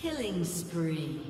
Killing spree.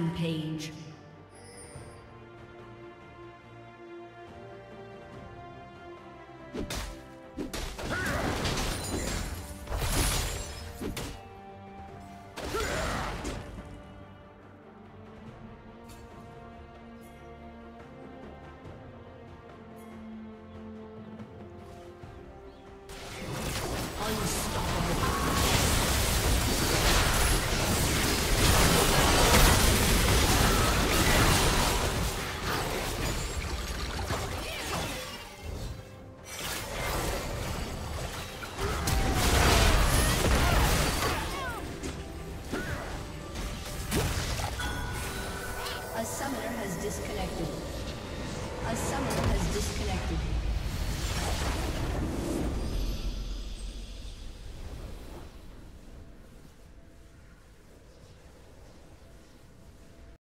Rampage.